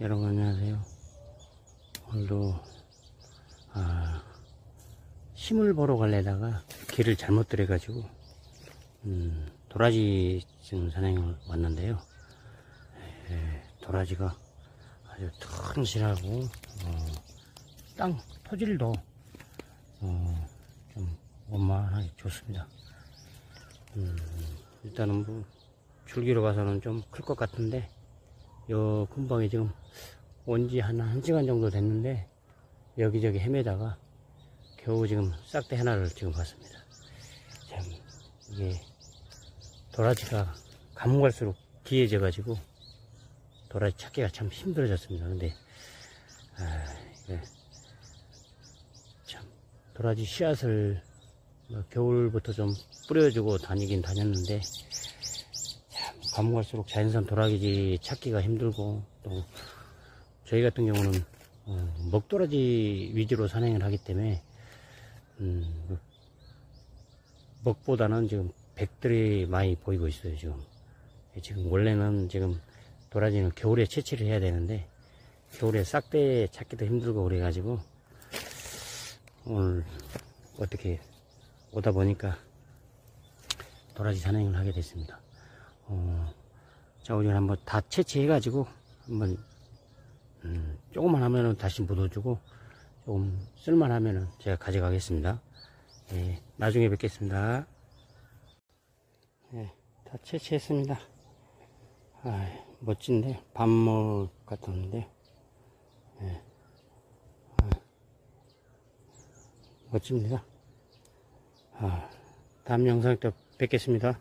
여러분 안녕하세요. 오늘도 아, 심을 보러 갈래다가 길을 잘못 들어가지고 음, 도라지 지금 사냥을 왔는데요. 에, 도라지가 아주 튼실하고 어, 땅 토질도 어, 좀 원만하게 좋습니다. 음, 일단은 뭐 줄기로 봐서는 좀 클 것 같은데 요 근방에 지금 온 지 한 1시간 정도 됐는데 여기저기 헤매다가 겨우 지금 싹대 하나를 지금 봤습니다. 참 이게 도라지가 가면 갈수록 귀해져 가지고 도라지 찾기가 참 힘들어졌습니다. 근데 아, 이게 참 도라지 씨앗을 뭐 겨울부터 좀 뿌려주고 다니긴 다녔는데 참 가면 갈수록 자연산 도라지 찾기가 힘들고 또 저희 같은 경우는 어, 먹도라지 위주로 산행을 하기 때문에 음, 그 먹보다는 지금 백들이 많이 보이고 있어요 지금 지금 원래는 지금 도라지는 겨울에 채취를 해야 되는데 겨울에 싹대 찾기도 힘들고 그래가지고 오늘 어떻게 오다 보니까 도라지 산행을 하게 됐습니다. 어, 자, 우리 한번 다 채취해 가지고 한번 음, 조금만 하면은 다시 묻어주고 조금 쓸만하면은 제가 가져가겠습니다. 예, 나중에 뵙겠습니다. 예, 다 채취했습니다. 아, 멋진데 밥먹 같았는데 예, 아, 멋집니다. 아, 다음 영상에 또 뵙겠습니다.